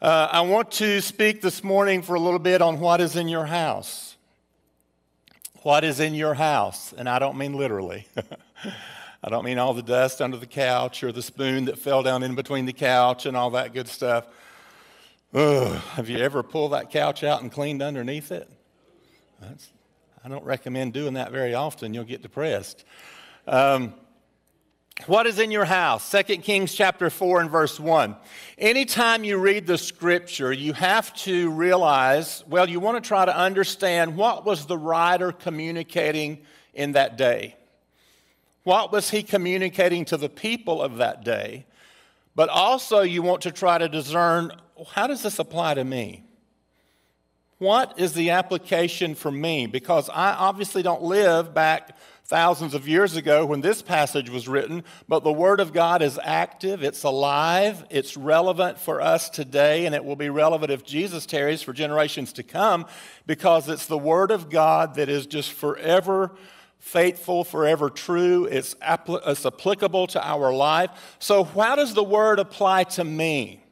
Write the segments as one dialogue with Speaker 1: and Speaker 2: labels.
Speaker 1: Uh, I want to speak this morning for a little bit on what is in your house. What is in your house? And I don't mean literally. I don't mean all the dust under the couch or the spoon that fell down in between the couch and all that good stuff. Ugh, have you ever pulled that couch out and cleaned underneath it? That's, I don't recommend doing that very often. You'll get depressed. Um, what is in your house? 2 Kings chapter 4 and verse 1. Anytime you read the scripture, you have to realize, well, you want to try to understand what was the writer communicating in that day. What was he communicating to the people of that day? But also, you want to try to discern how does this apply to me? What is the application for me? Because I obviously don't live back thousands of years ago when this passage was written, but the Word of God is active, it's alive, it's relevant for us today, and it will be relevant if Jesus tarries for generations to come because it's the Word of God that is just forever faithful, forever true. It's, apl- it's applicable to our life. So, how does the Word apply to me?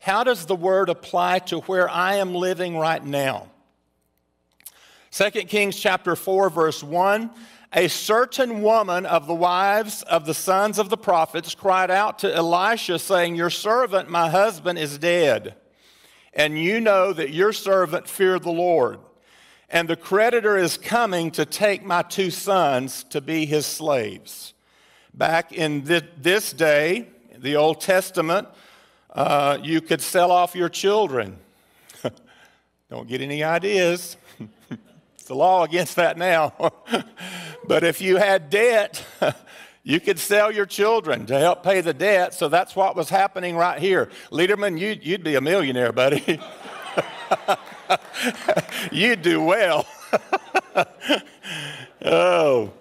Speaker 1: How does the word apply to where I am living right now? 2 Kings chapter 4 verse 1 a certain woman of the wives of the sons of the prophets cried out to Elisha saying your servant my husband is dead and you know that your servant feared the Lord and the creditor is coming to take my two sons to be his slaves back in this day the Old Testament uh, you could sell off your children. Don't get any ideas. it's the law against that now. but if you had debt, you could sell your children to help pay the debt. So that's what was happening right here. Lederman, you, you'd be a millionaire, buddy. you'd do well. oh.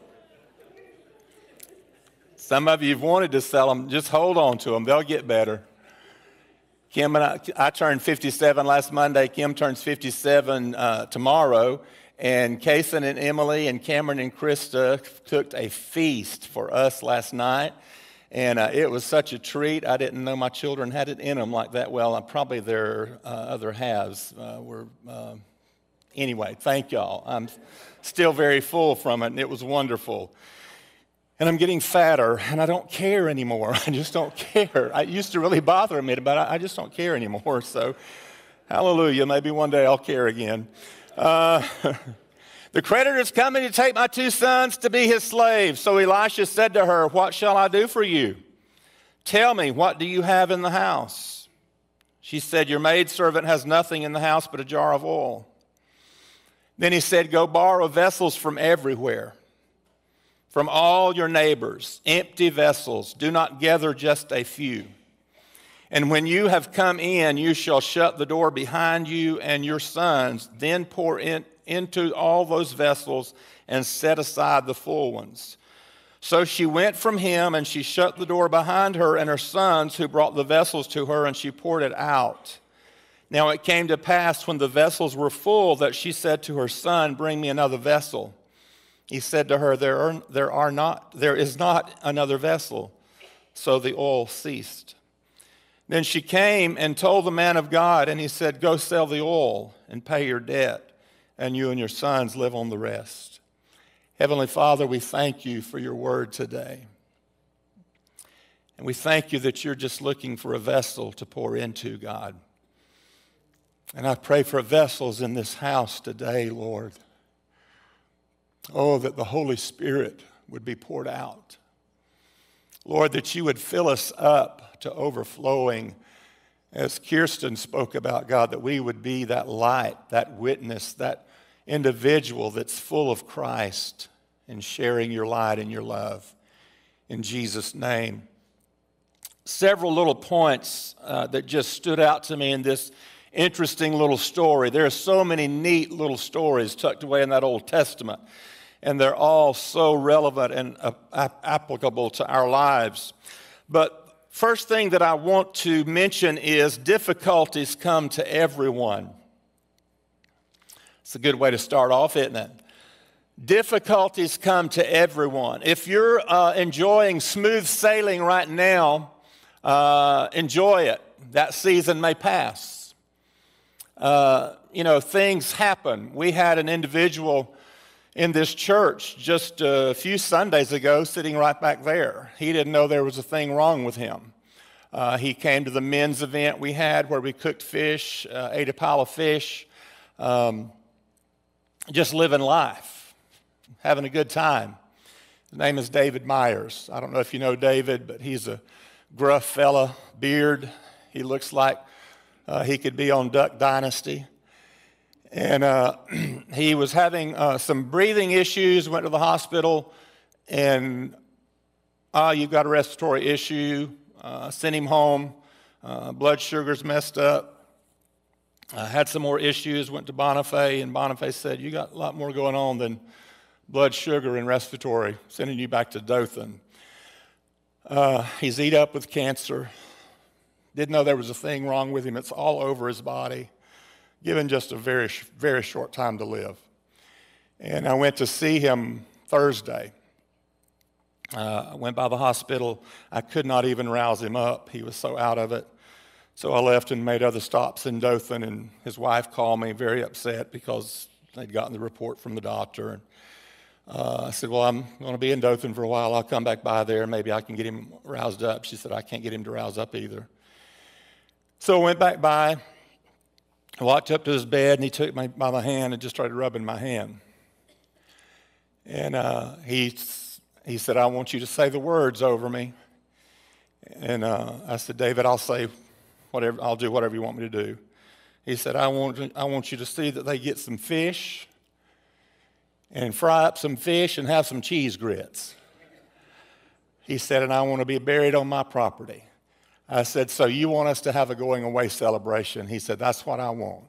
Speaker 1: Some of you have wanted to sell them, just hold on to them, they'll get better. Kim and I, I turned 57 last Monday. Kim turns 57 uh, tomorrow. And Kason and Emily and Cameron and Krista cooked a feast for us last night. And uh, it was such a treat. I didn't know my children had it in them like that. Well, uh, probably their uh, other halves uh, were. Uh, anyway, thank y'all. I'm still very full from it, and it was wonderful and I'm getting fatter and I don't care anymore. I just don't care. It used to really bother me, but I just don't care anymore. So, hallelujah. Maybe one day I'll care again. Uh, the creditor is coming to take my two sons to be his slaves. So Elisha said to her, What shall I do for you? Tell me, what do you have in the house? She said, Your maidservant has nothing in the house but a jar of oil. Then he said, Go borrow vessels from everywhere from all your neighbors, empty vessels. Do not gather just a few. And when you have come in, you shall shut the door behind you and your sons, then pour in, into all those vessels and set aside the full ones. So she went from him, and she shut the door behind her and her sons, who brought the vessels to her, and she poured it out. Now it came to pass when the vessels were full that she said to her son, Bring me another vessel. He said to her, there, are, there, are not, there is not another vessel. So the oil ceased. Then she came and told the man of God, and he said, Go sell the oil and pay your debt, and you and your sons live on the rest. Heavenly Father, we thank you for your word today. And we thank you that you're just looking for a vessel to pour into, God. And I pray for vessels in this house today, Lord. Oh, that the Holy Spirit would be poured out. Lord, that you would fill us up to overflowing. As Kirsten spoke about, God, that we would be that light, that witness, that individual that's full of Christ and sharing your light and your love. In Jesus' name. Several little points uh, that just stood out to me in this interesting little story. There are so many neat little stories tucked away in that Old Testament and they're all so relevant and uh, applicable to our lives. But first thing that I want to mention is difficulties come to everyone. It's a good way to start off, isn't it? Difficulties come to everyone. If you're uh, enjoying smooth sailing right now, uh, enjoy it. That season may pass. Uh, you know, things happen. We had an individual in this church just a few Sundays ago sitting right back there. He didn't know there was a thing wrong with him. Uh, he came to the men's event we had where we cooked fish, uh, ate a pile of fish, um, just living life, having a good time. His name is David Myers. I don't know if you know David, but he's a gruff fella, beard. He looks like uh, he could be on Duck Dynasty. And uh, he was having uh, some breathing issues, went to the hospital, and, ah, you've got a respiratory issue. Uh, sent him home. Uh, blood sugars messed up. I had some more issues, went to Bonifay, and Bonifay said, You got a lot more going on than blood sugar and respiratory, sending you back to Dothan. Uh, he's eat up with cancer. Didn't know there was a thing wrong with him. It's all over his body given just a very, very short time to live. And I went to see him Thursday. Uh, I went by the hospital. I could not even rouse him up. He was so out of it. So I left and made other stops in Dothan, and his wife called me very upset because they'd gotten the report from the doctor. And uh, I said, Well, I'm going to be in Dothan for a while. I'll come back by there. Maybe I can get him roused up. She said, I can't get him to rouse up either. So I went back by. I walked up to his bed and he took me by the hand and just started rubbing my hand. And uh, he, he said, I want you to say the words over me. And uh, I said, David, I'll say whatever, I'll do whatever you want me to do. He said, I want, I want you to see that they get some fish and fry up some fish and have some cheese grits. He said, and I want to be buried on my property. I said, So you want us to have a going away celebration? He said, That's what I want.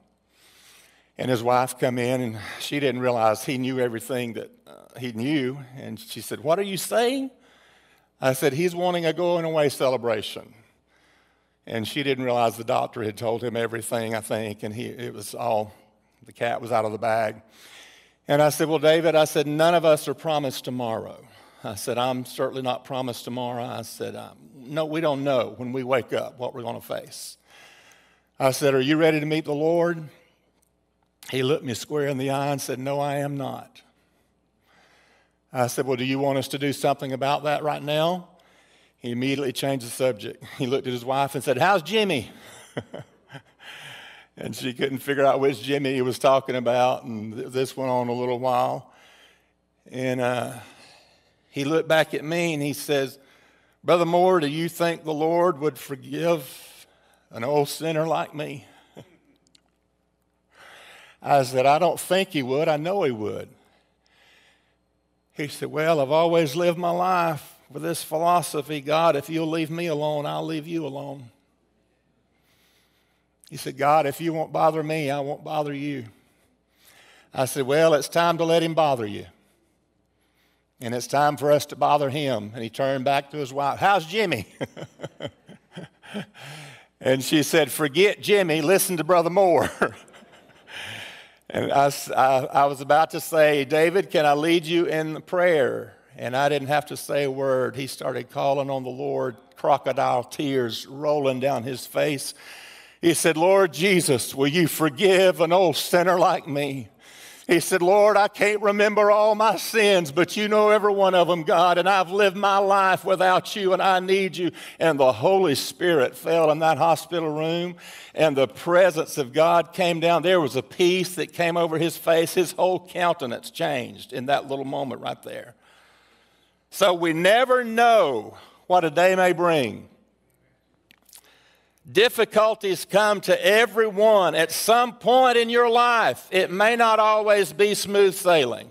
Speaker 1: And his wife come in, and she didn't realize he knew everything that uh, he knew. And she said, What are you saying? I said, He's wanting a going away celebration. And she didn't realize the doctor had told him everything, I think, and he, it was all, the cat was out of the bag. And I said, Well, David, I said, none of us are promised tomorrow. I said, I'm certainly not promised tomorrow. I said, um, No, we don't know when we wake up what we're going to face. I said, Are you ready to meet the Lord? He looked me square in the eye and said, No, I am not. I said, Well, do you want us to do something about that right now? He immediately changed the subject. He looked at his wife and said, How's Jimmy? and she couldn't figure out which Jimmy he was talking about, and this went on a little while. And uh, he looked back at me and he says, Brother Moore, do you think the Lord would forgive an old sinner like me? I said, I don't think he would. I know he would. He said, Well, I've always lived my life with this philosophy God, if you'll leave me alone, I'll leave you alone. He said, God, if you won't bother me, I won't bother you. I said, Well, it's time to let him bother you and it's time for us to bother him. And he turned back to his wife, How's Jimmy? and she said, Forget Jimmy, listen to Brother Moore. and I, I, I, was about to say, David, can I lead you in the prayer? And I didn't have to say a word. He started calling on the Lord, crocodile tears rolling down his face. He said, Lord Jesus, will you forgive an old sinner like me? He said, Lord, I can't remember all my sins, but you know every one of them, God, and I've lived my life without you, and I need you. And the Holy Spirit fell in that hospital room, and the presence of God came down. There was a peace that came over his face. His whole countenance changed in that little moment right there. So we never know what a day may bring. Difficulties come to everyone at some point in your life. It may not always be smooth sailing.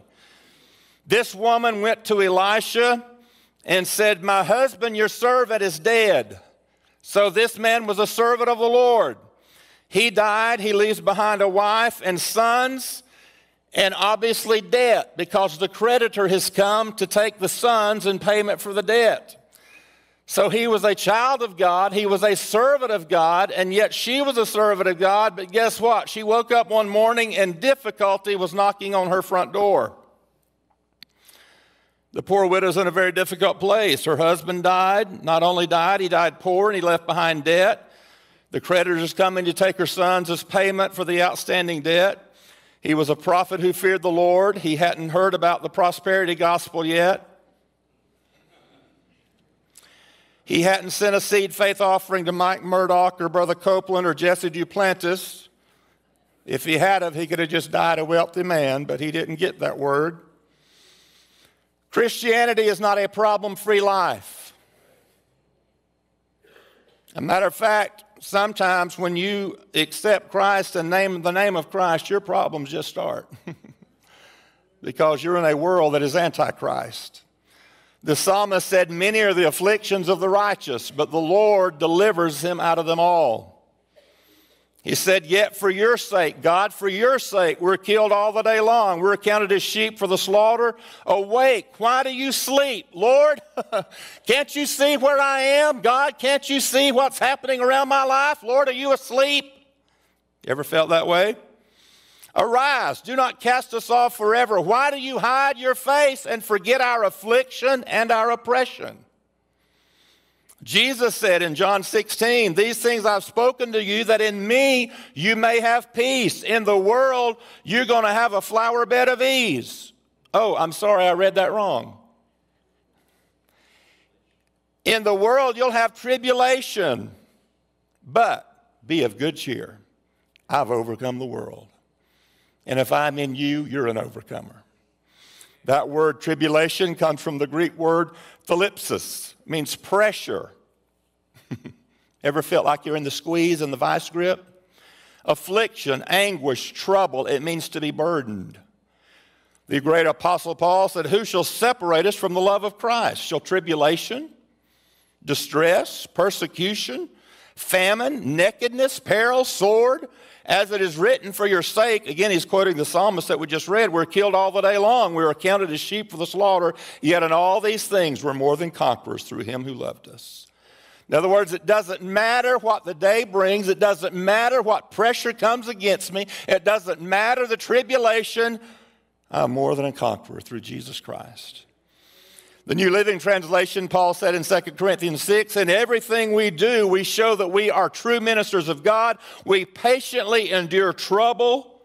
Speaker 1: This woman went to Elisha and said, My husband, your servant, is dead. So this man was a servant of the Lord. He died, he leaves behind a wife and sons, and obviously debt because the creditor has come to take the sons in payment for the debt. So he was a child of God, he was a servant of God, and yet she was a servant of God. But guess what? She woke up one morning and difficulty was knocking on her front door. The poor widow's in a very difficult place. Her husband died. Not only died, he died poor and he left behind debt. The creditors coming to take her sons as payment for the outstanding debt. He was a prophet who feared the Lord. He hadn't heard about the prosperity gospel yet. He hadn't sent a seed faith offering to Mike Murdock or Brother Copeland or Jesse Duplantis. If he had of, he could have just died a wealthy man, but he didn't get that word. Christianity is not a problem-free life. A matter of fact, sometimes when you accept Christ and name the name of Christ, your problems just start. because you're in a world that is antichrist. The psalmist said, Many are the afflictions of the righteous, but the Lord delivers him out of them all. He said, Yet for your sake, God, for your sake, we're killed all the day long. We're counted as sheep for the slaughter. Awake, why do you sleep? Lord, can't you see where I am? God, can't you see what's happening around my life? Lord, are you asleep? You ever felt that way? Arise, do not cast us off forever. Why do you hide your face and forget our affliction and our oppression? Jesus said in John 16, These things I've spoken to you that in me you may have peace. In the world, you're going to have a flower bed of ease. Oh, I'm sorry, I read that wrong. In the world, you'll have tribulation, but be of good cheer. I've overcome the world. And if I'm in you, you're an overcomer. That word tribulation comes from the Greek word thlipsis, means pressure. Ever felt like you're in the squeeze and the vice grip? Affliction, anguish, trouble, it means to be burdened. The great apostle Paul said, Who shall separate us from the love of Christ? Shall tribulation, distress, persecution, famine, nakedness, peril, sword? As it is written for your sake, again, he's quoting the psalmist that we just read, we're killed all the day long. We are counted as sheep for the slaughter. Yet in all these things, we're more than conquerors through him who loved us. In other words, it doesn't matter what the day brings. It doesn't matter what pressure comes against me. It doesn't matter the tribulation. I'm more than a conqueror through Jesus Christ. The New Living Translation, Paul said in 2 Corinthians 6, in everything we do, we show that we are true ministers of God. We patiently endure trouble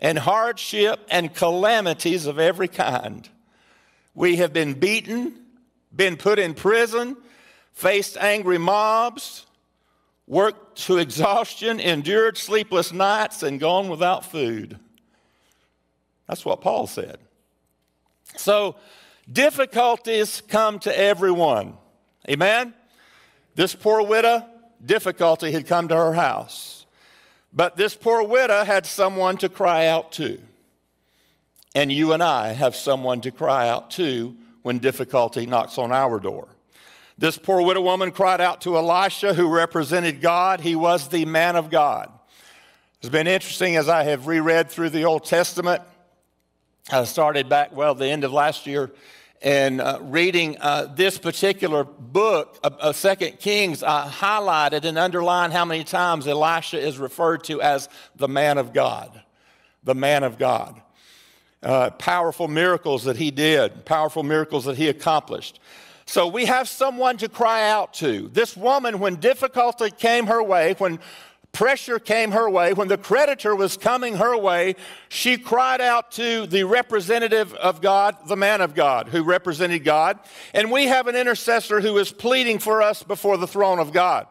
Speaker 1: and hardship and calamities of every kind. We have been beaten, been put in prison, faced angry mobs, worked to exhaustion, endured sleepless nights, and gone without food. That's what Paul said. So, Difficulties come to everyone. Amen? This poor widow, difficulty had come to her house. But this poor widow had someone to cry out to. And you and I have someone to cry out to when difficulty knocks on our door. This poor widow woman cried out to Elisha, who represented God. He was the man of God. It's been interesting as I have reread through the Old Testament. I started back, well, the end of last year, and uh, reading uh, this particular book of, Second Kings, I highlighted and underlined how many times Elisha is referred to as the man of God. The man of God. Uh, powerful miracles that he did, powerful miracles that he accomplished. So we have someone to cry out to. This woman, when difficulty came her way, when pressure came her way, when the creditor was coming her way, she cried out to the representative of God, the man of God, who represented God. And we have an intercessor who is pleading for us before the throne of God.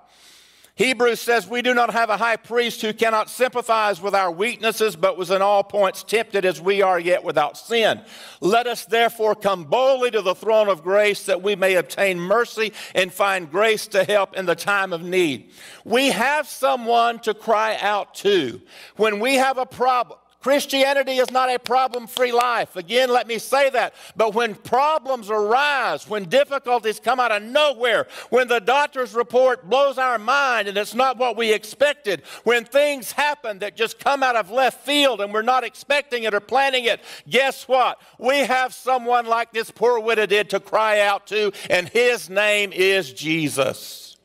Speaker 1: Hebrews says, We do not have a high priest who cannot sympathize with our weaknesses, but was in all points tempted as we are, yet without sin. Let us therefore come boldly to the throne of grace that we may obtain mercy and find grace to help in the time of need. We have someone to cry out to. When we have a problem, Christianity is not a problem free life. Again, let me say that. But when problems arise, when difficulties come out of nowhere, when the doctor's report blows our mind and it's not what we expected, when things happen that just come out of left field and we're not expecting it or planning it, guess what? We have someone like this poor widow did to cry out to, and his name is Jesus.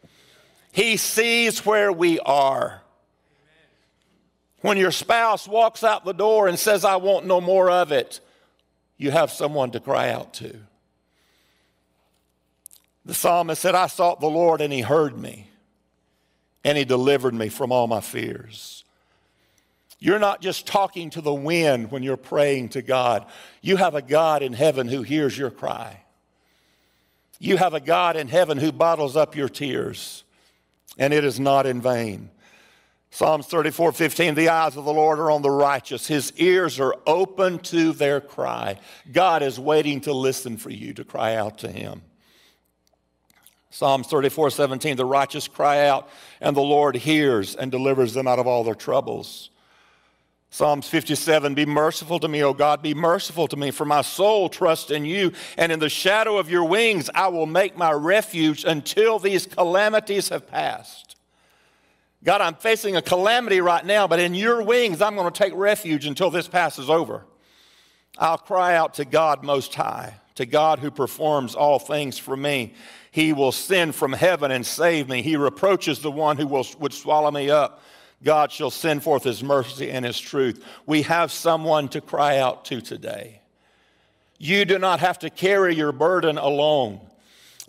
Speaker 1: He sees where we are. When your spouse walks out the door and says, I want no more of it, you have someone to cry out to. The psalmist said, I sought the Lord and he heard me and he delivered me from all my fears. You're not just talking to the wind when you're praying to God. You have a God in heaven who hears your cry. You have a God in heaven who bottles up your tears, and it is not in vain. Psalms 34 15, the eyes of the Lord are on the righteous. His ears are open to their cry. God is waiting to listen for you to cry out to him. Psalms 34 17, the righteous cry out, and the Lord hears and delivers them out of all their troubles. Psalms 57 Be merciful to me, O God, be merciful to me, for my soul trusts in you, and in the shadow of your wings I will make my refuge until these calamities have passed. God, I'm facing a calamity right now, but in your wings I'm going to take refuge until this passes over. I'll cry out to God Most High, to God who performs all things for me. He will send from heaven and save me. He reproaches the one who will, would swallow me up. God shall send forth his mercy and his truth. We have someone to cry out to today. You do not have to carry your burden alone.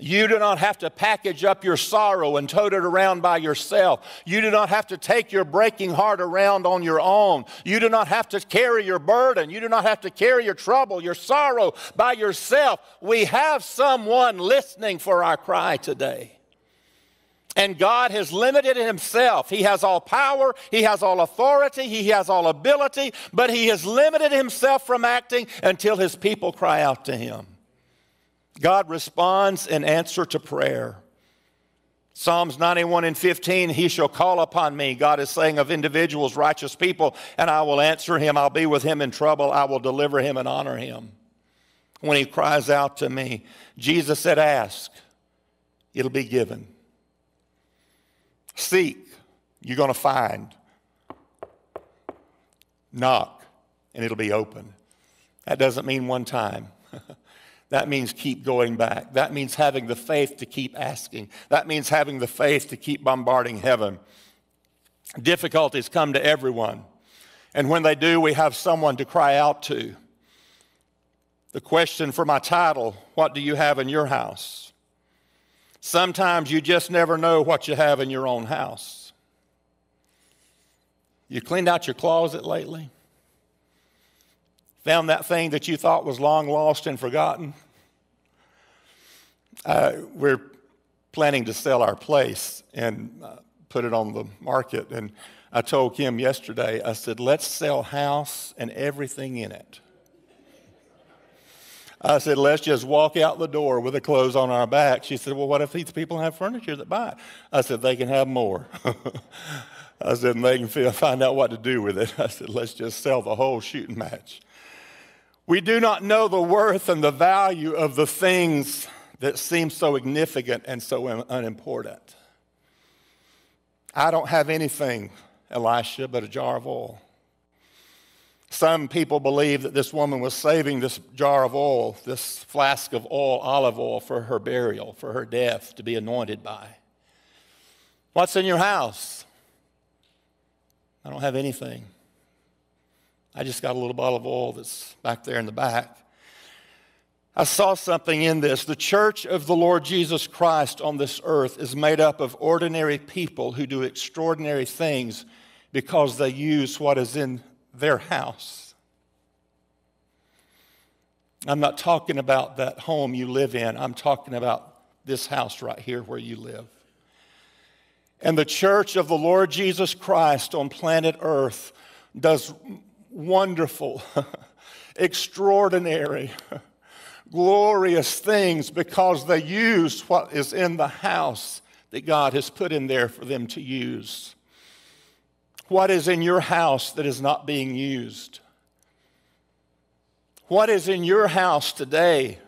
Speaker 1: You do not have to package up your sorrow and tote it around by yourself. You do not have to take your breaking heart around on your own. You do not have to carry your burden. You do not have to carry your trouble, your sorrow by yourself. We have someone listening for our cry today. And God has limited himself. He has all power, he has all authority, he has all ability, but he has limited himself from acting until his people cry out to him. God responds in answer to prayer. Psalms 91 and 15, he shall call upon me. God is saying of individuals, righteous people, and I will answer him. I'll be with him in trouble. I will deliver him and honor him. When he cries out to me, Jesus said, Ask, it'll be given. Seek, you're going to find. Knock, and it'll be open. That doesn't mean one time. That means keep going back. That means having the faith to keep asking. That means having the faith to keep bombarding heaven. Difficulties come to everyone. And when they do, we have someone to cry out to. The question for my title What do you have in your house? Sometimes you just never know what you have in your own house. You cleaned out your closet lately? Found that thing that you thought was long lost and forgotten? Uh, we're planning to sell our place and uh, put it on the market. And I told Kim yesterday, I said, let's sell house and everything in it. I said, let's just walk out the door with the clothes on our back. She said, well, what if these people have furniture that buy it? I said, they can have more. I said, and they can find out what to do with it. I said, let's just sell the whole shooting match. We do not know the worth and the value of the things that seem so significant and so unimportant. I don't have anything, Elisha, but a jar of oil. Some people believe that this woman was saving this jar of oil, this flask of oil, olive oil, for her burial, for her death to be anointed by. What's in your house? I don't have anything. I just got a little bottle of oil that's back there in the back. I saw something in this. The church of the Lord Jesus Christ on this earth is made up of ordinary people who do extraordinary things because they use what is in their house. I'm not talking about that home you live in, I'm talking about this house right here where you live. And the church of the Lord Jesus Christ on planet Earth does wonderful, extraordinary, glorious things because they use what is in the house that God has put in there for them to use. What is in your house that is not being used? What is in your house today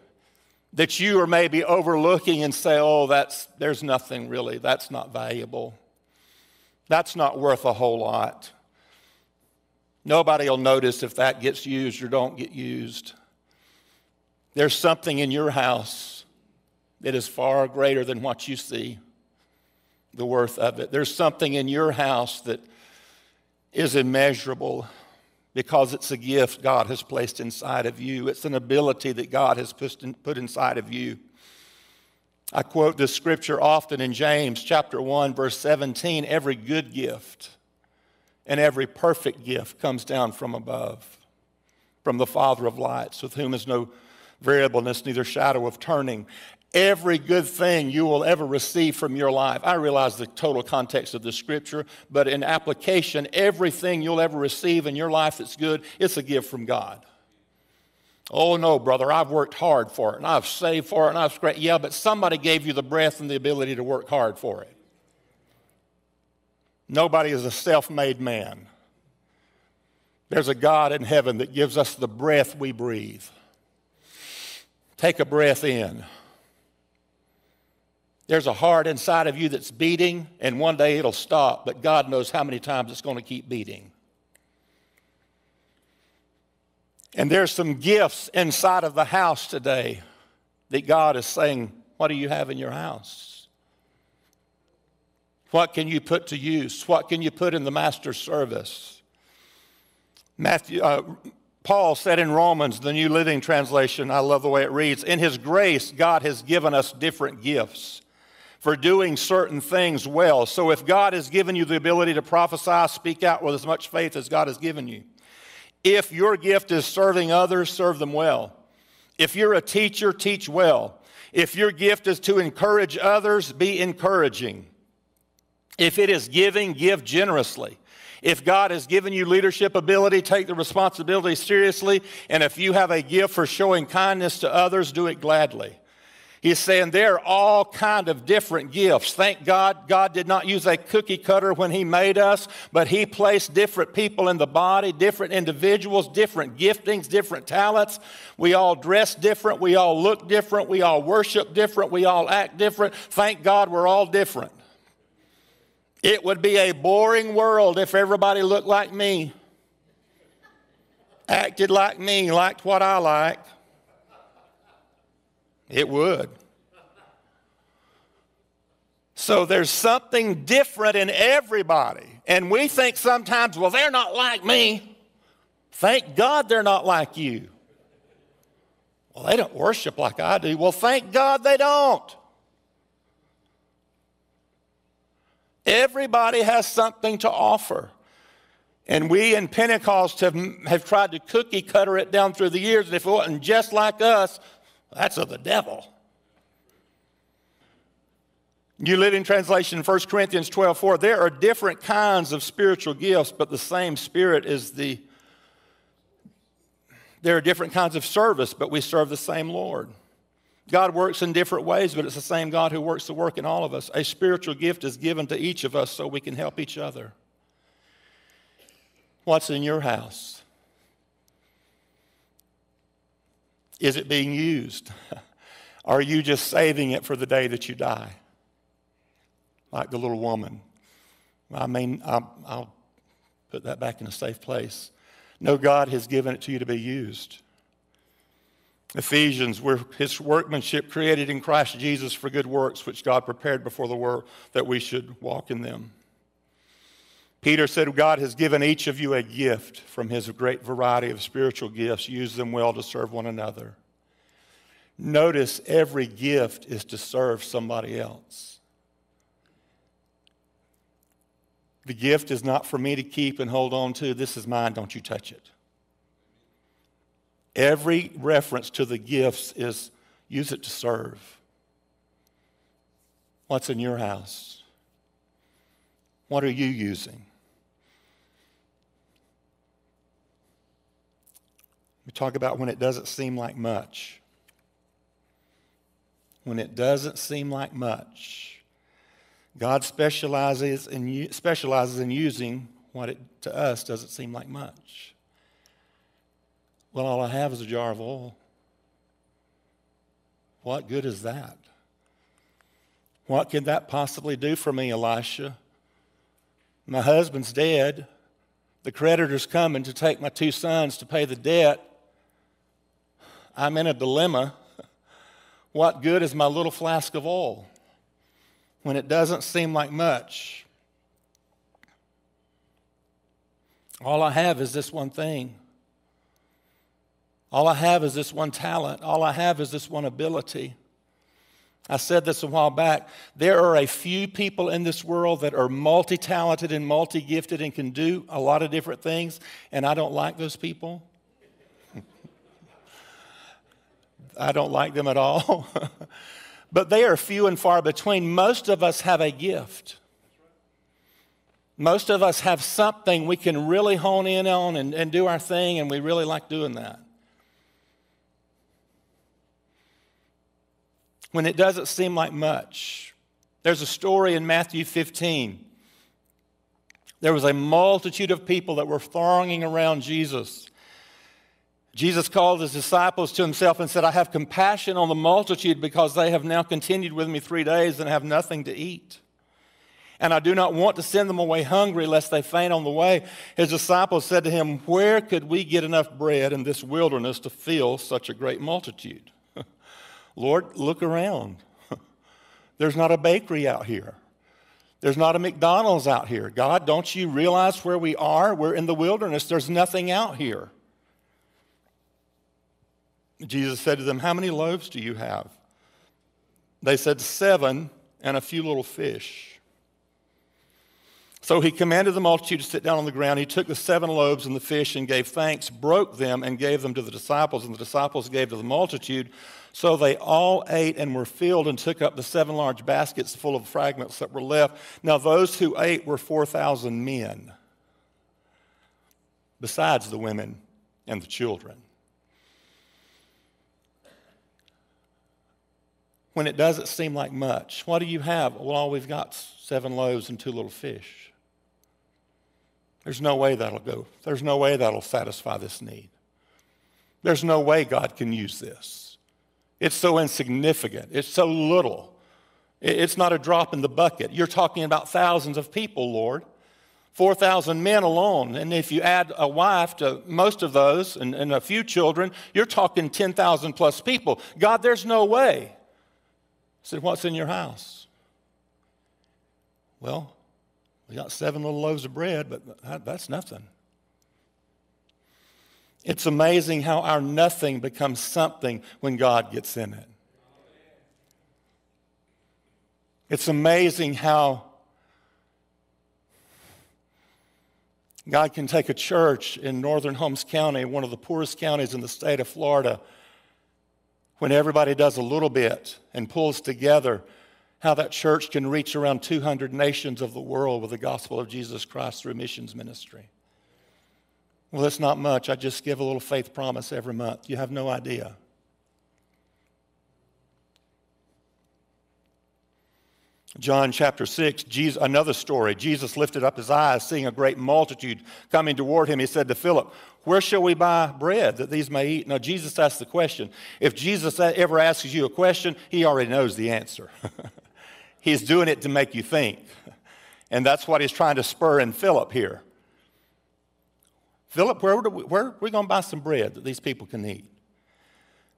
Speaker 1: that you are maybe overlooking and say, oh, that's, there's nothing really, that's not valuable. That's not worth a whole lot. Nobody will notice if that gets used or don't get used. There's something in your house that is far greater than what you see, the worth of it. There's something in your house that is immeasurable because it's a gift God has placed inside of you. It's an ability that God has put inside of you. I quote this scripture often in James chapter 1 verse 17, every good gift and every perfect gift comes down from above, from the Father of lights, with whom is no variableness, neither shadow of turning. Every good thing you will ever receive from your life. I realize the total context of the scripture, but in application, everything you'll ever receive in your life that's good, it's a gift from God. Oh, no, brother, I've worked hard for it and I've saved for it and I've scraped. Yeah, but somebody gave you the breath and the ability to work hard for it. Nobody is a self made man. There's a God in heaven that gives us the breath we breathe. Take a breath in. There's a heart inside of you that's beating, and one day it'll stop, but God knows how many times it's going to keep beating. And there's some gifts inside of the house today that God is saying, What do you have in your house? What can you put to use? What can you put in the master's service? Matthew, uh, Paul said in Romans, the New Living Translation, I love the way it reads In His grace, God has given us different gifts for doing certain things well. So if God has given you the ability to prophesy, speak out with as much faith as God has given you. If your gift is serving others, serve them well. If you're a teacher, teach well. If your gift is to encourage others, be encouraging. If it is giving, give generously. If God has given you leadership ability, take the responsibility seriously. And if you have a gift for showing kindness to others, do it gladly. He's saying there are all kind of different gifts. Thank God God did not use a cookie cutter when he made us, but he placed different people in the body, different individuals, different giftings, different talents. We all dress different, we all look different, we all worship different, we all act different. Thank God we're all different. It would be a boring world if everybody looked like me, acted like me, liked what I like. It would. So there's something different in everybody. And we think sometimes, well, they're not like me. Thank God they're not like you. Well, they don't worship like I do. Well, thank God they don't. Everybody has something to offer. And we in Pentecost have, have tried to cookie cutter it down through the years. And if it wasn't just like us, that's of the devil. New Living Translation, 1 Corinthians 12 4. There are different kinds of spiritual gifts, but the same Spirit is the. There are different kinds of service, but we serve the same Lord. God works in different ways, but it's the same God who works the work in all of us. A spiritual gift is given to each of us so we can help each other. What's in your house? Is it being used? Are you just saving it for the day that you die? Like the little woman. I mean, I'll, I'll put that back in a safe place. No, God has given it to you to be used. Ephesians, we're his workmanship created in Christ Jesus for good works, which God prepared before the world that we should walk in them. Peter said, God has given each of you a gift from his great variety of spiritual gifts. Use them well to serve one another. Notice every gift is to serve somebody else. The gift is not for me to keep and hold on to. This is mine, don't you touch it. Every reference to the gifts is use it to serve. What's in your house? What are you using? We talk about when it doesn't seem like much. When it doesn't seem like much. God specializes in, specializes in using what it, to us doesn't seem like much. Well, all I have is a jar of oil. What good is that? What could that possibly do for me, Elisha? My husband's dead. The creditor's coming to take my two sons to pay the debt. I'm in a dilemma. What good is my little flask of oil when it doesn't seem like much? All I have is this one thing. All I have is this one talent. All I have is this one ability. I said this a while back. There are a few people in this world that are multi talented and multi gifted and can do a lot of different things, and I don't like those people. I don't like them at all. but they are few and far between. Most of us have a gift. Most of us have something we can really hone in on and, and do our thing, and we really like doing that. When it doesn't seem like much, there's a story in Matthew 15. There was a multitude of people that were thronging around Jesus. Jesus called his disciples to himself and said, I have compassion on the multitude because they have now continued with me three days and have nothing to eat. And I do not want to send them away hungry lest they faint on the way. His disciples said to him, Where could we get enough bread in this wilderness to fill such a great multitude? Lord, look around. There's not a bakery out here. There's not a McDonald's out here. God, don't you realize where we are? We're in the wilderness. There's nothing out here. Jesus said to them, How many loaves do you have? They said, Seven and a few little fish. So he commanded the multitude to sit down on the ground. He took the seven loaves and the fish and gave thanks, broke them, and gave them to the disciples, and the disciples gave to the multitude. So they all ate and were filled and took up the seven large baskets full of fragments that were left. Now, those who ate were 4,000 men, besides the women and the children. when it doesn't seem like much. What do you have? Well, all we've got seven loaves and two little fish. There's no way that'll go. There's no way that'll satisfy this need. There's no way God can use this. It's so insignificant. It's so little. It's not a drop in the bucket. You're talking about thousands of people, Lord. 4,000 men alone. And if you add a wife to most of those and, and a few children, you're talking 10,000 plus people. God, there's no way. I said, What's in your house? Well, we got seven little loaves of bread, but that's nothing. It's amazing how our nothing becomes something when God gets in it. It's amazing how God can take a church in northern Holmes County, one of the poorest counties in the state of Florida, when everybody does a little bit and pulls together, how that church can reach around 200 nations of the world with the gospel of Jesus Christ through missions ministry. Well, it's not much. I just give a little faith promise every month. You have no idea. John chapter 6, Jesus, another story. Jesus lifted up his eyes, seeing a great multitude coming toward him. He said to Philip, where shall we buy bread that these may eat? Now, Jesus asked the question. If Jesus ever asks you a question, he already knows the answer. he's doing it to make you think. And that's what he's trying to spur in Philip here. Philip, where, we, where are we going to buy some bread that these people can eat?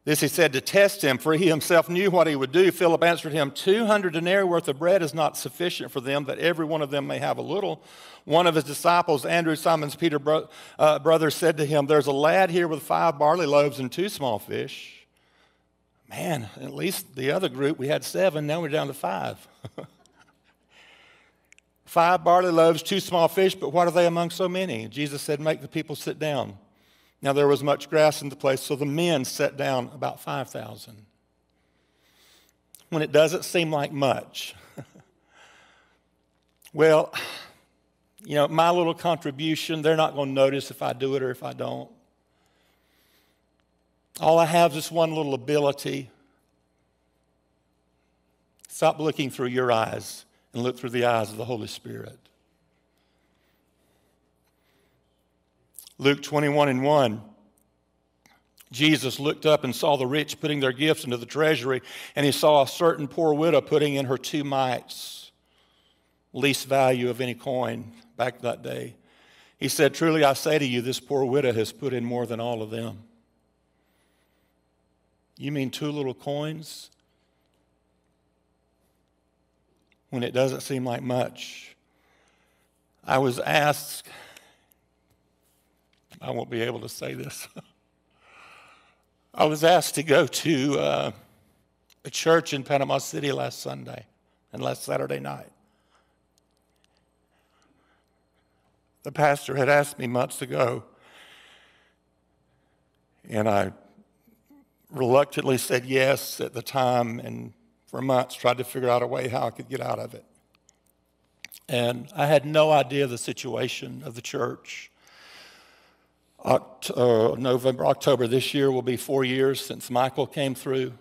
Speaker 1: This he said to test him, for he himself knew what he would do. Philip answered him, 200 denarii worth of bread is not sufficient for them, that every one of them may have a little. One of his disciples, Andrew, Simon's Peter bro- uh, brother, said to him, There's a lad here with five barley loaves and two small fish. Man, at least the other group, we had seven, now we're down to five. five barley loaves, two small fish, but what are they among so many? Jesus said, Make the people sit down. Now there was much grass in the place, so the men sat down about 5,000. When it doesn't seem like much, well, you know, my little contribution, they're not going to notice if I do it or if I don't. All I have is this one little ability. Stop looking through your eyes and look through the eyes of the Holy Spirit. Luke 21 and 1. Jesus looked up and saw the rich putting their gifts into the treasury, and he saw a certain poor widow putting in her two mites, least value of any coin back that day. He said, Truly I say to you, this poor widow has put in more than all of them. You mean two little coins? When it doesn't seem like much. I was asked I won't be able to say this. I was asked to go to uh, a church in Panama City last Sunday and last Saturday night. The pastor had asked me months ago, and I reluctantly said yes at the time, and for months tried to figure out a way how I could get out of it. And I had no idea the situation of the church. Oct- uh, November, October this year will be four years since Michael came through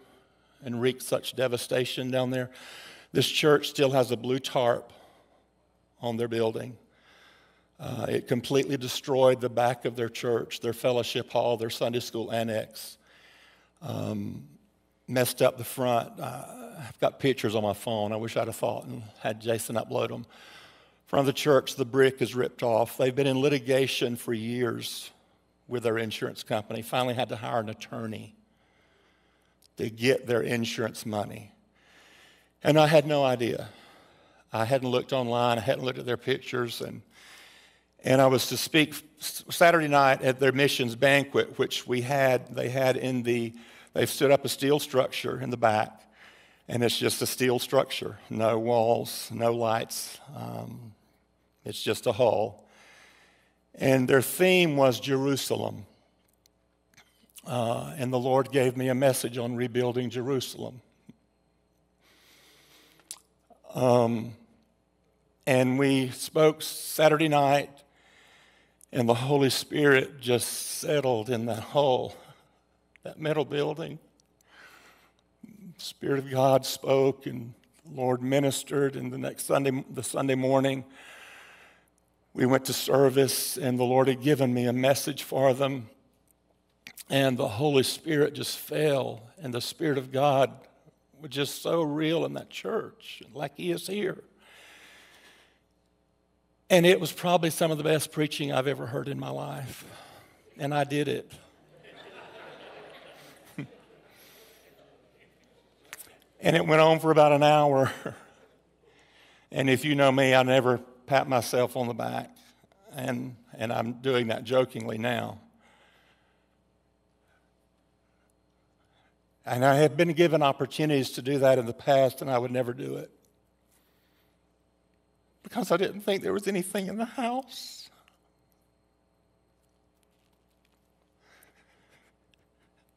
Speaker 1: and wreaked such devastation down there. This church still has a blue tarp on their building. Uh, it completely destroyed the back of their church, their fellowship hall, their Sunday school annex. Um, messed up the front. Uh, I've got pictures on my phone. I wish I'd have thought and had Jason upload them. From the church, the brick is ripped off. They've been in litigation for years with their insurance company. Finally, had to hire an attorney to get their insurance money. And I had no idea. I hadn't looked online, I hadn't looked at their pictures, and and I was to speak Saturday night at their missions banquet, which we had, they had in the, they've stood up a steel structure in the back, and it's just a steel structure, no walls, no lights. Um, it's just a hull. And their theme was Jerusalem. Uh, and the Lord gave me a message on rebuilding Jerusalem. Um, and we spoke Saturday night and the Holy Spirit just settled in that hole, that metal building. Spirit of God spoke and Lord ministered. And the next Sunday, the Sunday morning, we went to service and the Lord had given me a message for them. And the Holy Spirit just fell, and the Spirit of God was just so real in that church, like He is here. And it was probably some of the best preaching I've ever heard in my life. And I did it. and it went on for about an hour. and if you know me, I never pat myself on the back. And, and I'm doing that jokingly now. And I have been given opportunities to do that in the past, and I would never do it because I didn't think there was anything in the house.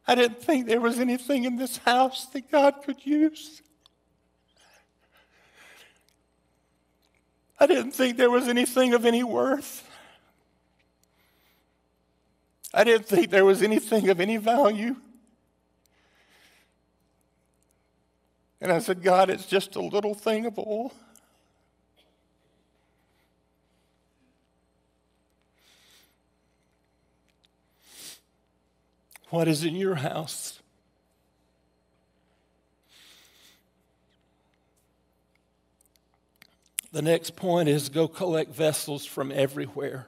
Speaker 1: I didn't think there was anything in this house that God could use. I didn't think there was anything of any worth. I didn't think there was anything of any value. And I said, God, it's just a little thing of oil. What is in your house? The next point is go collect vessels from everywhere.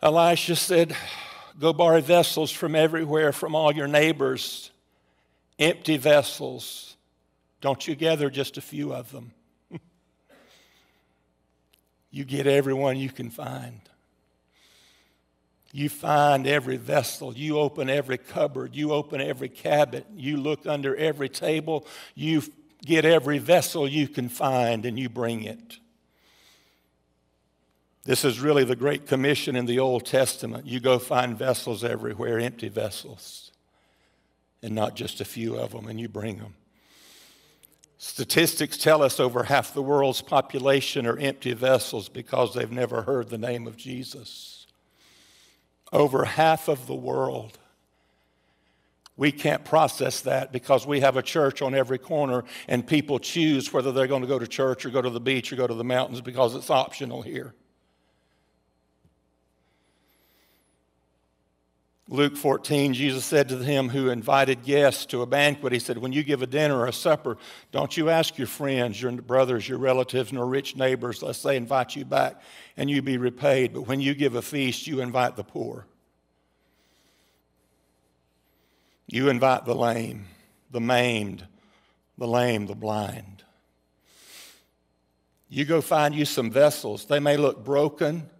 Speaker 1: Elisha said, Go borrow vessels from everywhere, from all your neighbors, empty vessels. Don't you gather just a few of them. you get everyone you can find. You find every vessel. You open every cupboard. You open every cabinet. You look under every table. You get every vessel you can find and you bring it. This is really the Great Commission in the Old Testament. You go find vessels everywhere, empty vessels, and not just a few of them, and you bring them. Statistics tell us over half the world's population are empty vessels because they've never heard the name of Jesus over half of the world. We can't process that because we have a church on every corner and people choose whether they're going to go to church or go to the beach or go to the mountains because it's optional here. Luke 14, Jesus said to him who invited guests to a banquet, He said, When you give a dinner or a supper, don't you ask your friends, your brothers, your relatives, nor rich neighbors, lest they invite you back and you be repaid. But when you give a feast, you invite the poor. You invite the lame, the maimed, the lame, the blind. You go find you some vessels. They may look broken,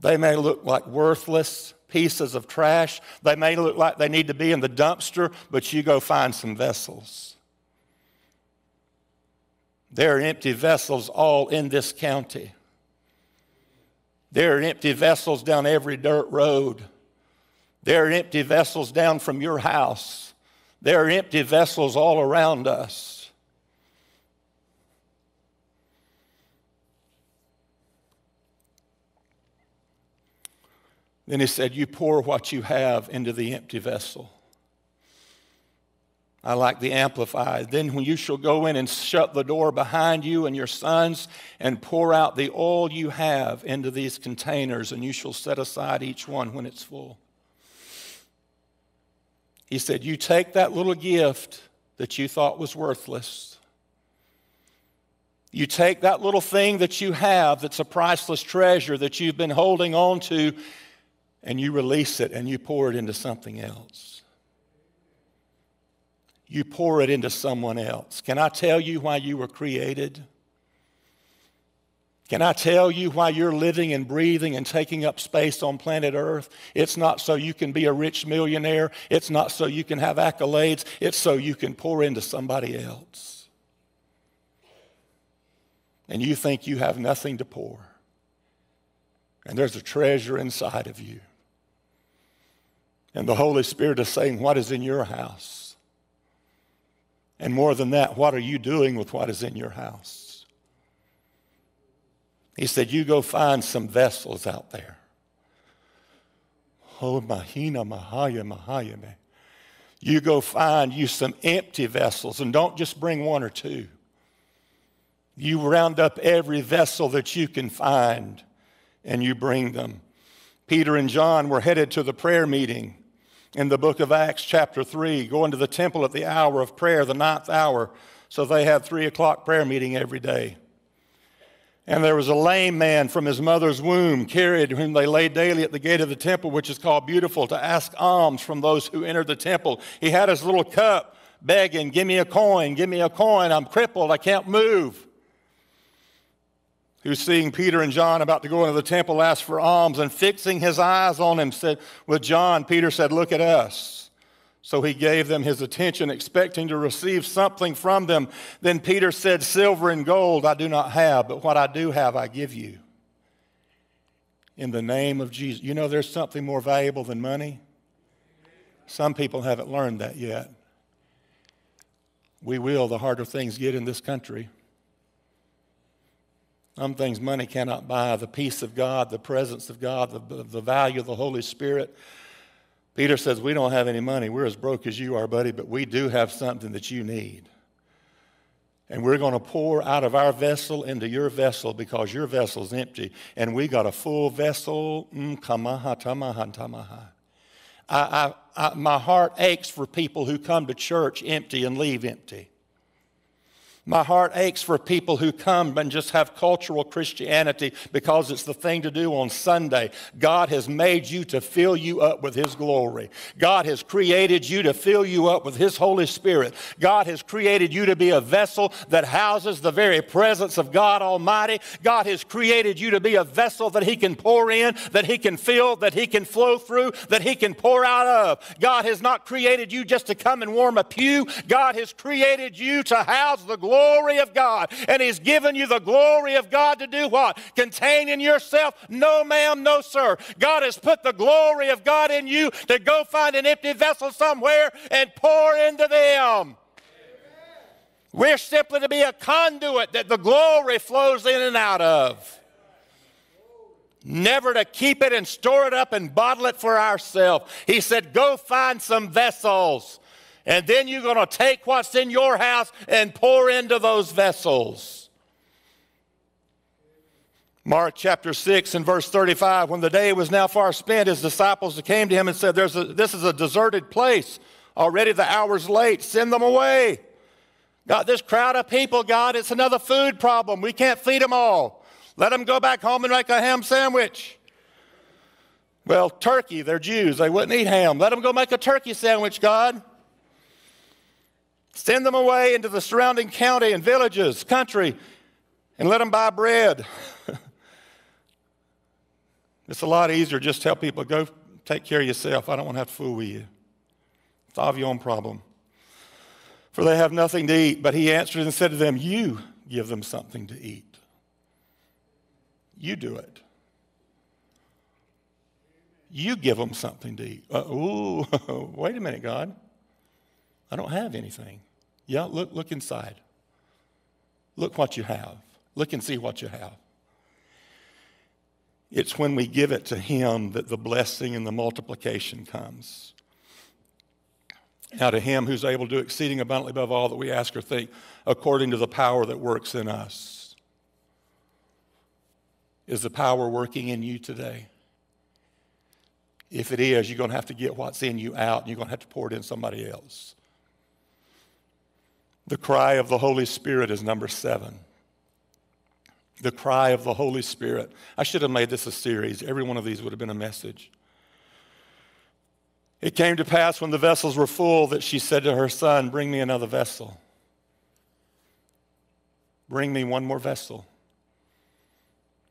Speaker 1: They may look like worthless pieces of trash. They may look like they need to be in the dumpster, but you go find some vessels. There are empty vessels all in this county. There are empty vessels down every dirt road. There are empty vessels down from your house. There are empty vessels all around us. Then he said, You pour what you have into the empty vessel. I like the Amplified. Then when you shall go in and shut the door behind you and your sons and pour out the oil you have into these containers, and you shall set aside each one when it's full. He said, You take that little gift that you thought was worthless. You take that little thing that you have that's a priceless treasure that you've been holding on to, and you release it and you pour it into something else you pour it into someone else. Can I tell you why you were created? Can I tell you why you're living and breathing and taking up space on planet Earth? It's not so you can be a rich millionaire. It's not so you can have accolades. It's so you can pour into somebody else. And you think you have nothing to pour. And there's a treasure inside of you. And the Holy Spirit is saying, What is in your house? And more than that, what are you doing with what is in your house? He said, You go find some vessels out there. Oh, Mahina, Mahaya, Mahaya, man. You go find you some empty vessels and don't just bring one or two. You round up every vessel that you can find and you bring them. Peter and John were headed to the prayer meeting in the book of Acts, chapter 3, going to the temple at the hour of prayer, the ninth hour. So they had three o'clock prayer meeting every day. And there was a lame man from his mother's womb carried, whom they laid daily at the gate of the temple, which is called Beautiful, to ask alms from those who entered the temple. He had his little cup begging, Give me a coin, give me a coin. I'm crippled, I can't move who seeing Peter and John about to go into the temple asked for alms and fixing his eyes on him said with John Peter said look at us. So he gave them his attention expecting to receive something from them. Then Peter said silver and gold I do not have but what I do have I give you. In the name of Jesus. You know there's something more valuable than money. Some people haven't learned that yet. We will the harder things get in this country some things money cannot buy the peace of God, the presence of God, the, the value of the Holy Spirit. Peter says, We don't have any money. We're as broke as you are, buddy, but we do have something that you need. And we're going to pour out of our vessel into your vessel because your vessel's empty. And we got a full vessel. Mm, I, I, I, my heart aches for people who come to church empty and leave empty. My heart aches for people who come and just have cultural Christianity because it's the thing to do on Sunday. God has made you to fill you up with His glory. God has created you to fill you up with His Holy Spirit. God has created you to be a vessel that houses the very presence of God Almighty. God has created you to be a vessel that He can pour in, that He can fill, that He can flow through, that He can pour out of. God has not created you just to come and warm a pew. God has created you to house the glory glory of God. And He's given you the glory of God to do what? Contain in yourself? No, ma'am, no, sir. God has put the glory of God in you to go find an empty vessel somewhere and pour into them. We're simply to be a conduit that the glory flows in and out of. Never to keep it and store it up and bottle it for ourselves. He said, Go find some vessels and then you're going to take what's in your house and pour into those vessels. Mark chapter 6 and verse 35 when the day was now far spent, his disciples came to him and said, There's a, This is a deserted place. Already the hour's late. Send them away. Got this crowd of people, God, it's another food problem. We can't feed them all. Let them go back home and make a ham sandwich. Well, turkey, they're Jews. They wouldn't eat ham. Let them go make a turkey sandwich, God. Send them away into the surrounding county and villages, country, and let them buy bread. It's a lot easier just tell people, go take care of yourself. I don't want to have to fool with you. Solve your own problem. For they have nothing to eat. But he answered and said to them, You give them something to eat. You do it. You give them something to eat. Uh, ooh, wait a minute, God. I don't have anything. Yeah, look, look inside. Look what you have. Look and see what you have. It's when we give it to Him that the blessing and the multiplication comes. Now, to Him who's able to do exceeding abundantly above all that we ask or think, according to the power that works in us. Is the power working in you today? If it is, you're going to have to get what's in you out and you're going to have to pour it in somebody else. The cry of the Holy Spirit is number seven. The cry of the Holy Spirit. I should have made this a series. Every one of these would have been a message. It came to pass when the vessels were full that she said to her son, Bring me another vessel. Bring me one more vessel.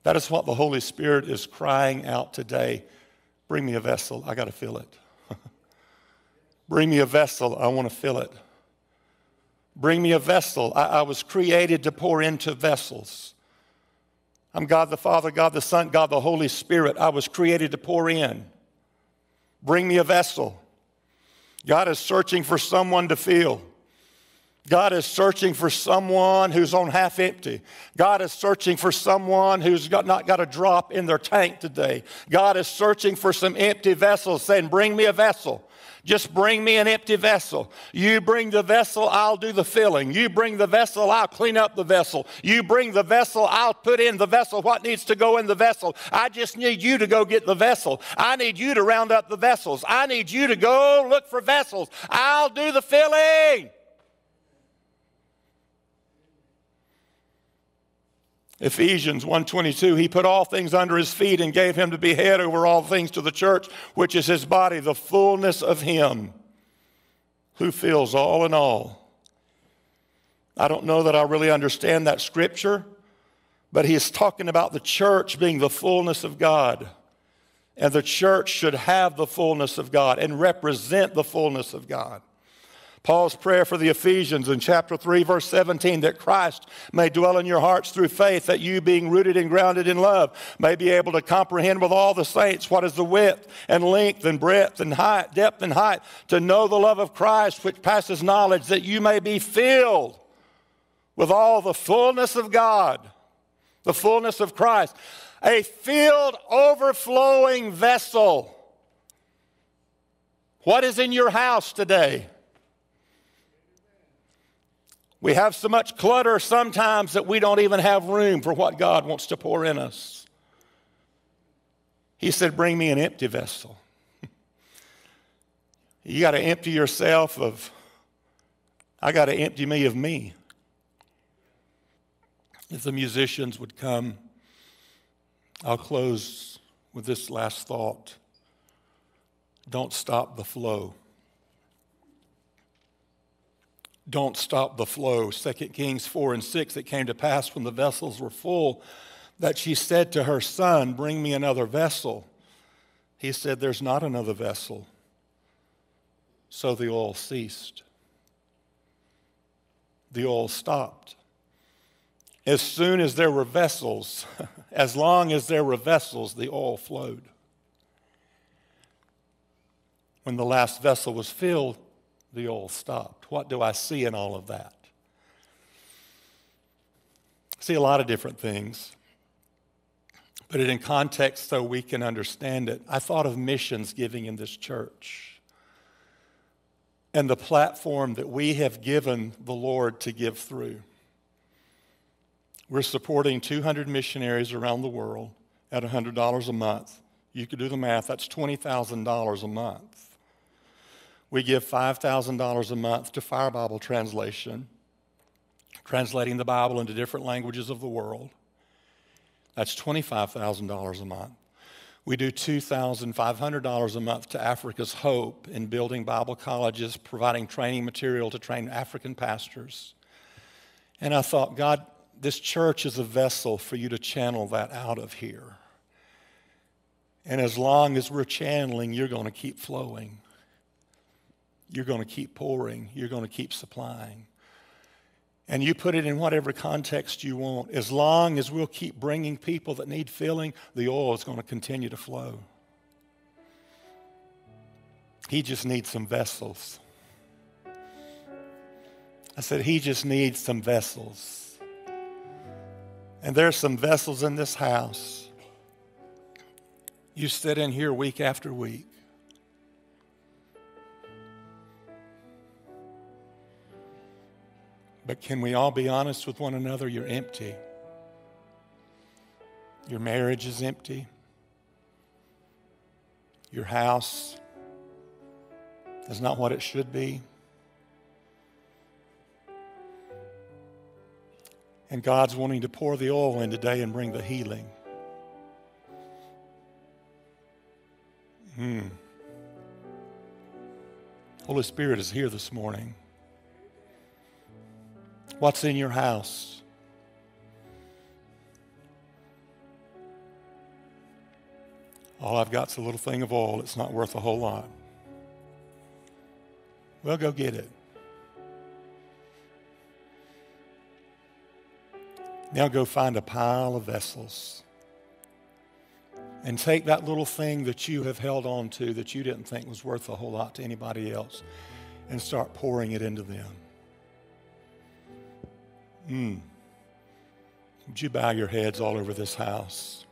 Speaker 1: That is what the Holy Spirit is crying out today. Bring me a vessel. I got to fill it. Bring me a vessel. I want to fill it. Bring me a vessel. I, I, was created to pour into vessels. I'm God the Father, God the Son, God the Holy Spirit. I was created to pour in. Bring me a vessel. God is searching for someone to fill. God is searching for someone who's on half empty. God is searching for someone who's got, not got a drop in their tank today. God is searching for some empty vessels, saying, Bring me a vessel. Just bring me an empty vessel. You bring the vessel, I'll do the filling. You bring the vessel, I'll clean up the vessel. You bring the vessel, I'll put in the vessel what needs to go in the vessel. I just need you to go get the vessel. I need you to round up the vessels. I need you to go look for vessels. I'll do the filling. Ephesians 1:22 he put all things under his feet and gave him to be head over all things to the church which is his body the fullness of him who fills all in all. I don't know that I really understand that scripture but he is talking about the church being the fullness of God. And the church should have the fullness of God and represent the fullness of God. Paul's prayer for the Ephesians in chapter 3, verse 17, that Christ may dwell in your hearts through faith, that you, being rooted and grounded in love, may be able to comprehend with all the saints what is the width and length and breadth and height, depth and height, to know the love of Christ which passes knowledge, that you may be filled with all the fullness of God, the fullness of Christ. A filled, overflowing vessel. What is in your house today? We have so much clutter sometimes that we don't even have room for what God wants to pour in us. He said, Bring me an empty vessel. you got to empty yourself of, I got to empty me of me. If the musicians would come, I'll close with this last thought. Don't stop the flow don't stop the flow. 2 Kings 4 and 6, it came to pass when the vessels were full that she said to her son, Bring me another vessel. He said, There's not another vessel. So the oil ceased. The oil stopped. As soon as there were vessels, as long as there were vessels, the oil flowed. When the last vessel was filled, the oil stopped. What do I see in all of that? I see a lot of different things. Put it in context so we can understand it. I thought of missions giving in this church and the platform that we have given the Lord to give through. We're supporting 200 missionaries around the world at $100 a month. You could do the math, that's $20,000 a month. We give $5,000 a month to Fire Bible Translation, translating the Bible into different languages of the world. That's $25,000 a month. We do $2,500 a month to Africa's Hope in building Bible colleges, providing training material to train African pastors. And I thought, God, this church is a vessel for you to channel that out of here. And as long as we're channeling, you're going to keep flowing. You're going to keep pouring. You're going to keep supplying. And you put it in whatever context you want. As long as we'll keep bringing people that need filling, the oil is going to continue to flow. He just needs some vessels. I said, He just needs some vessels. And there's some vessels in this house. You sit in here week after week. But can we all be honest with one another? You're empty. Your marriage is empty. Your house is not what it should be. And God's wanting to pour the oil in today and bring the healing. Hmm. Holy Spirit is here this morning. What's in your house? All I've got's a little thing of oil. It's not worth a whole lot. Well, go get it. Now go find a pile of vessels and take that little thing that you have held on to that you didn't think was worth a whole lot to anybody else and start pouring it into them. Mm. Would you bow your heads all over this house?